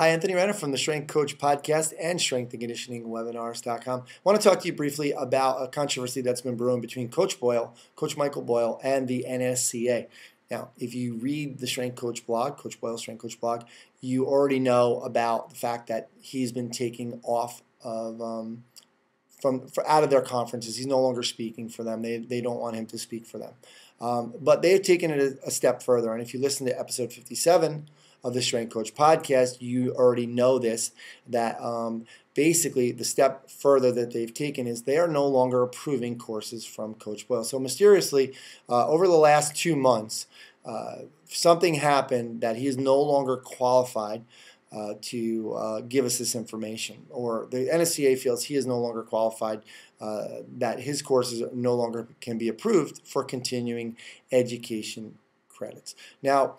Hi, Anthony Renner from the Strength Coach Podcast and Strength and Conditioning Webinars.com. I want to talk to you briefly about a controversy that's been brewing between Coach Boyle, Coach Michael Boyle, and the NSCA. Now, if you read the Strength Coach blog, Coach Boyle's Strength Coach blog, you already know about the fact that he's been taking off of um, from out of their conferences. He's no longer speaking for them. They, they don't want him to speak for them. Um, but they've taken it a, a step further. And if you listen to episode 57 of the Strength Coach podcast, you already know this that um, basically the step further that they've taken is they are no longer approving courses from Coach Boyle. So mysteriously, uh, over the last two months, uh, something happened that he is no longer qualified. Uh, to uh, give us this information, or the NSCA feels he is no longer qualified, uh, that his courses no longer can be approved for continuing education credits. Now,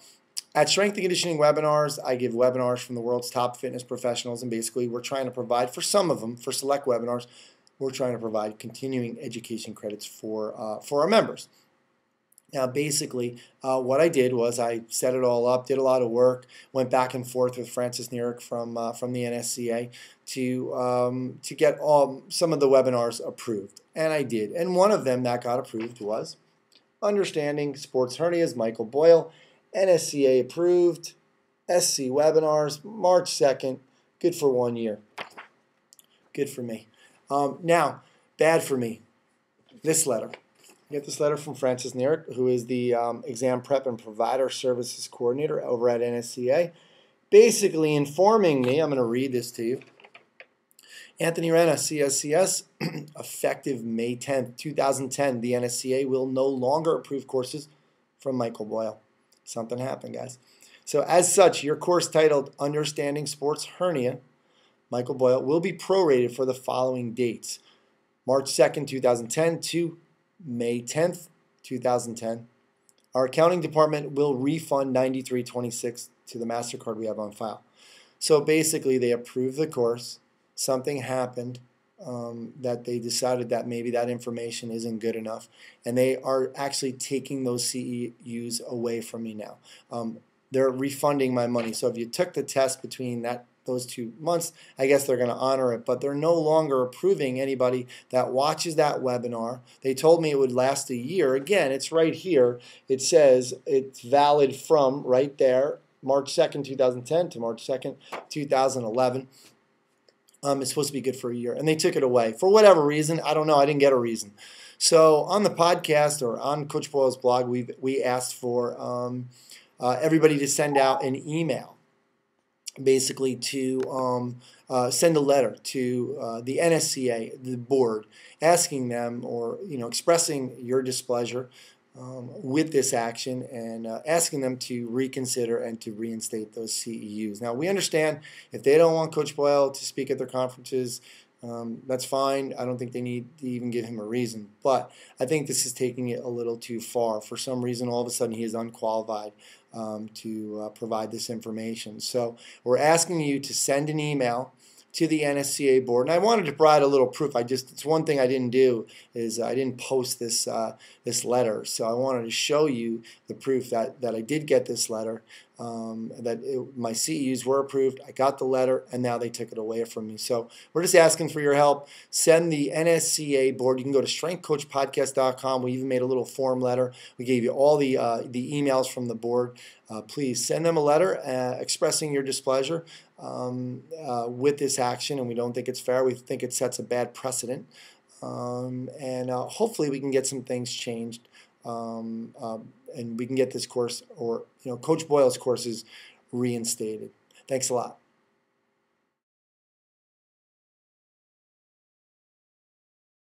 at Strength and Conditioning Webinars, I give webinars from the world's top fitness professionals, and basically, we're trying to provide for some of them, for select webinars, we're trying to provide continuing education credits for uh, for our members. Now, basically, uh, what I did was I set it all up, did a lot of work, went back and forth with Francis Nerick from uh, from the NSCA to um, to get all some of the webinars approved, and I did. And one of them that got approved was Understanding Sports Hernias, Michael Boyle NSCA approved, SC webinars, March 2nd, good for one year. Good for me. Um, now, bad for me, this letter. I get this letter from Francis Nerick, who is the um, exam prep and provider services coordinator over at NSCA, basically informing me, I'm going to read this to you. Anthony Renner, CSCS, effective May 10th, 2010, the NSCA will no longer approve courses from Michael Boyle. Something happened, guys. So, as such, your course titled Understanding Sports Hernia, Michael Boyle, will be prorated for the following dates March 2nd, 2010 to May 10th, 2010. Our accounting department will refund 9326 to the MasterCard we have on file. So basically, they approved the course, something happened, um, that they decided that maybe that information isn't good enough, and they are actually taking those CEUs away from me now. Um, they're refunding my money. So if you took the test between that those two months, I guess they're going to honor it. But they're no longer approving anybody that watches that webinar. They told me it would last a year. Again, it's right here. It says it's valid from right there, March 2nd, 2010 to March 2nd, 2011 um, it's supposed to be good for a year. And they took it away for whatever reason. I don't know. I didn't get a reason. So on the podcast or on Coach Boyle's blog, we we asked for um, uh, everybody to send out an email, basically to um, uh, send a letter to uh, the NSCA, the board, asking them or you know expressing your displeasure um, with this action and uh, asking them to reconsider and to reinstate those CEUs. Now, we understand if they don't want Coach Boyle to speak at their conferences, um, that's fine. I don't think they need to even give him a reason. But I think this is taking it a little too far. For some reason, all of a sudden, he is unqualified um, to uh, provide this information. So we're asking you to send an email to the NSCA board. And I wanted to provide a little proof. I just it's one thing I didn't do is I didn't post this uh, this letter. So I wanted to show you the proof that that I did get this letter. Um, that it, my CEUs were approved. I got the letter, and now they took it away from me. So we're just asking for your help. Send the NSCA board. You can go to strengthcoachpodcast.com. We even made a little form letter. We gave you all the uh, the emails from the board. Uh, please send them a letter uh, expressing your displeasure um, uh, with this action, and we don't think it's fair. We think it sets a bad precedent, um, and uh, hopefully we can get some things changed, um, uh, and we can get this course or you know Coach Boyle's courses reinstated. Thanks a lot.